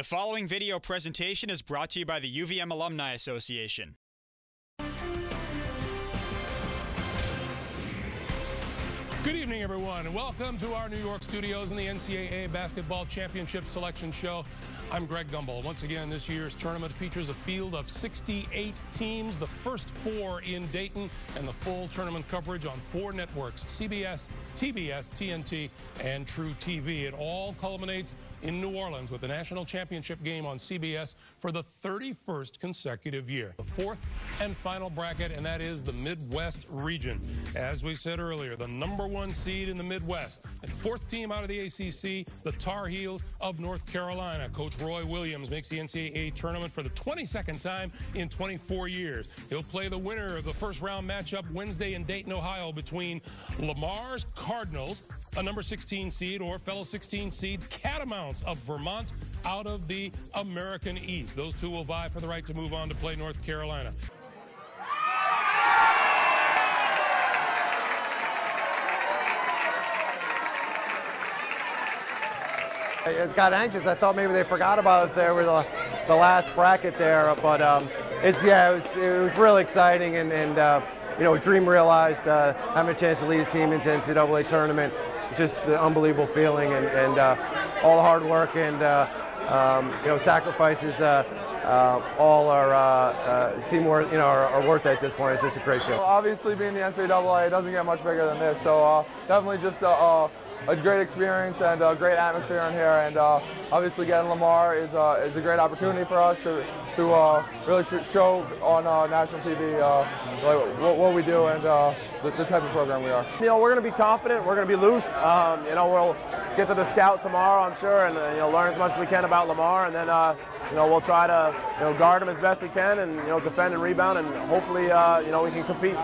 The following video presentation is brought to you by the UVM Alumni Association. Good evening, everyone, and welcome to our New York studios in the NCAA Basketball Championship Selection Show. I'm Greg Gumbel. Once again, this year's tournament features a field of 68 teams, the first four in Dayton, and the full tournament coverage on four networks CBS, TBS, TNT, and truTV. It all culminates in New Orleans with the national championship game on CBS for the 31st consecutive year. The fourth and final bracket, and that is the Midwest region. As we said earlier, the number one seed in the Midwest. And fourth team out of the ACC, the Tar Heels of North Carolina. Coach Roy Williams makes the NCAA tournament for the 22nd time in 24 years. He'll play the winner of the first round matchup Wednesday in Dayton, Ohio between Lamar's Cardinals, a number 16 seed, or fellow 16 seed Catamounts of Vermont out of the American East. Those two will vie for the right to move on to play North Carolina. It got anxious. I thought maybe they forgot about us there with the, the last bracket there, but um, it's yeah, it was, it was really exciting and, and uh, you know, dream realized. Uh, having a chance to lead a team into NCAA tournament, just an unbelievable feeling, and, and uh, all the hard work and uh, um, you know sacrifices. Uh, uh, all are seem worth you know are, are, worth it at this point. It's just a great. Well, obviously, being the NCAA, it doesn't get much bigger than this. So definitely just a great experience and a great atmosphere in here. And uh, obviously, getting Lamar is uh, is a great opportunity for us to to uh, really show on uh, national TV uh, what, what, we do and uh, the, the, type of program we are. You know, we're going to be confident. We're going to be loose. Um, you know, we'll get to the scout tomorrow, I'm sure, and you know, learn as much as we can about Lamar, and then you know, we'll try to you know guard him as best we can, and you know, defend and rebound, and hopefully, you know, we can compete.